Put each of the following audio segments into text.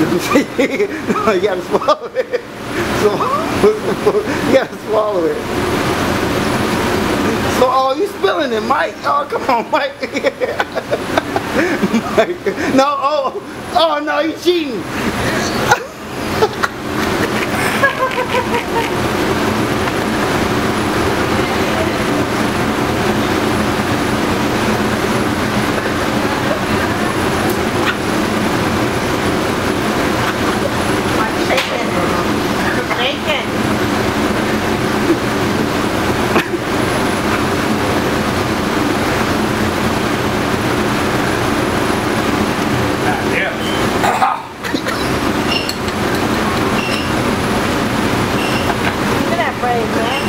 no, you gotta swallow it. you gotta swallow it. So, oh, you spilling it, Mike. Oh, come on, Mike. Mike. No, oh, oh, no, you cheating. At man.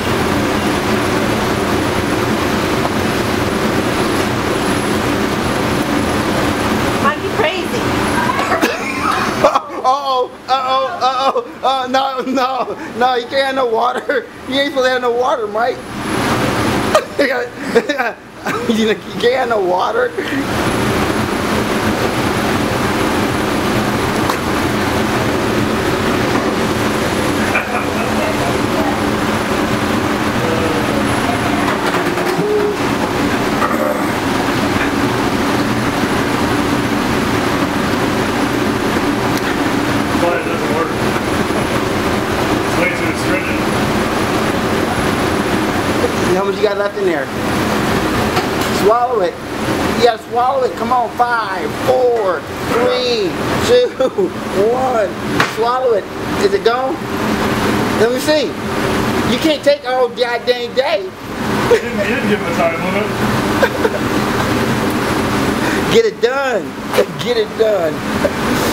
Crazy. Uh-oh, uh-oh, uh-oh, uh, no, no, no, you can't have no water. You ain't supposed to have no water, Mike. you can't have no water. See how much you got left in there? Swallow it. You gotta swallow it. Come on. Five, four, three, two, one. Swallow it. Is it gone? Let me see. You can't take all goddamn day. You didn't, you didn't give him a time limit. Get it done. Get it done.